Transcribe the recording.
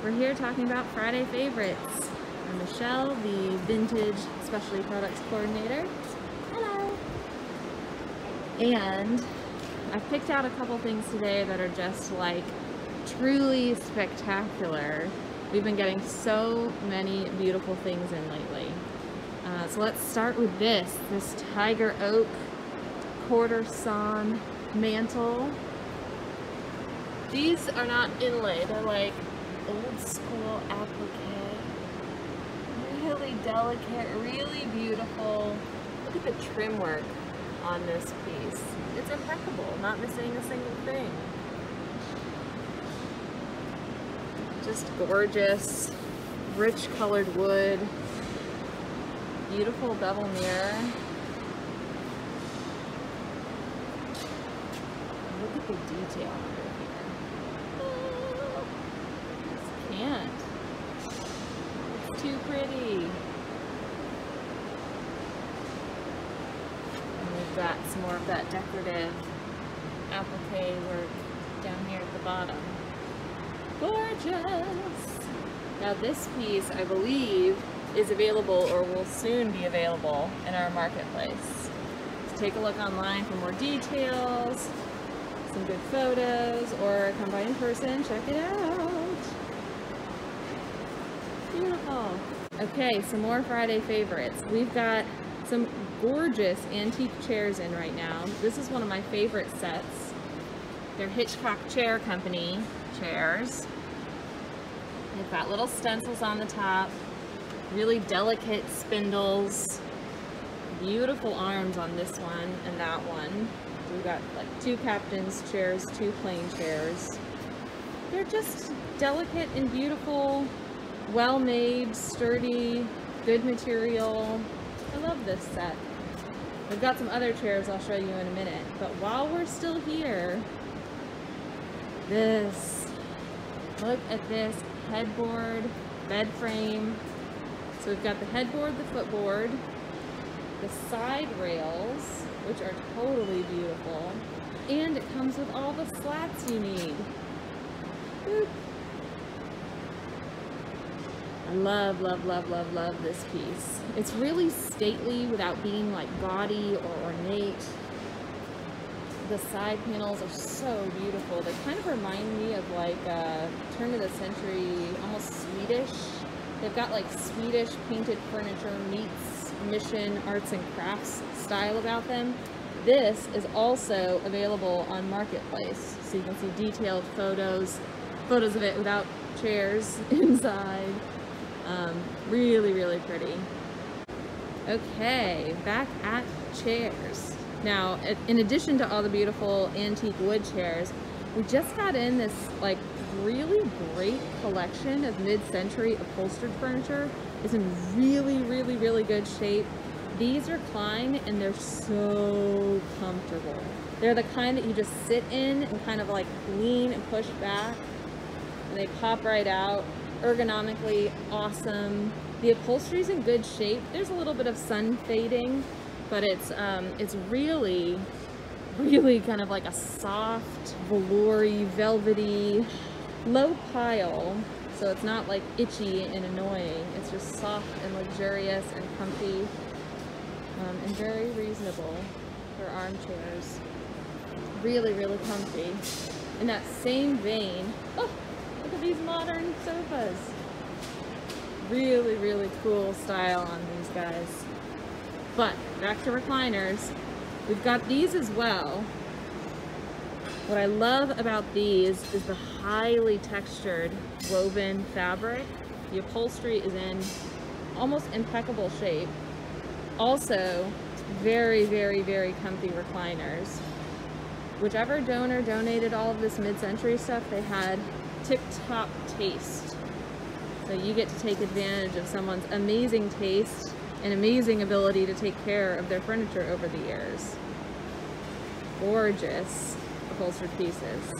We're here talking about Friday favorites. I'm Michelle, the Vintage Specialty Products Coordinator. Hello! And I've picked out a couple things today that are just like truly spectacular. We've been getting so many beautiful things in lately. Uh, so let's start with this, this Tiger Oak quarter sawn mantel. These are not inlay, they're like old school applique. Really delicate, really beautiful. Look at the trim work on this piece. It's impeccable, not missing a single thing. Just gorgeous, rich colored wood, beautiful bevel mirror. Look at the detail too pretty. And we've got some more of that decorative applique work down here at the bottom. Gorgeous! Now this piece, I believe, is available or will soon be available in our marketplace. So take a look online for more details, some good photos, or come by in person, check it out. Beautiful. Okay, some more Friday favorites. We've got some gorgeous antique chairs in right now. This is one of my favorite sets. They're Hitchcock Chair Company chairs. They've got little stencils on the top, really delicate spindles, beautiful arms on this one and that one. We've got like two captain's chairs, two plain chairs. They're just delicate and beautiful well made, sturdy, good material. I love this set. We've got some other chairs I'll show you in a minute, but while we're still here, this, look at this headboard, bed frame. So we've got the headboard, the footboard, the side rails, which are totally beautiful, and it comes with all the slats you need. Boop. I love, love, love, love, love this piece. It's really stately without being like gaudy or ornate. The side panels are so beautiful. They kind of remind me of like a turn of the century, almost Swedish. They've got like Swedish painted furniture meets mission arts and crafts style about them. This is also available on Marketplace. So you can see detailed photos, photos of it without chairs inside. Um, really, really pretty. Okay, back at chairs. Now, in addition to all the beautiful antique wood chairs, we just got in this like really great collection of mid-century upholstered furniture. It's in really, really, really good shape. These recline and they're so comfortable. They're the kind that you just sit in and kind of like lean and push back and they pop right out ergonomically awesome. The upholstery is in good shape. There's a little bit of sun fading, but it's um, it's really, really kind of like a soft, veloury, velvety, low pile. So it's not like itchy and annoying. It's just soft and luxurious and comfy um, and very reasonable for armchairs. Really, really comfy. In that same vein, Really, really cool style on these guys. But back to recliners. We've got these as well. What I love about these is the highly textured woven fabric. The upholstery is in almost impeccable shape. Also, very, very, very comfy recliners. Whichever donor donated all of this mid-century stuff, they had tip-top taste. So you get to take advantage of someone's amazing taste and amazing ability to take care of their furniture over the years. Gorgeous upholstered pieces.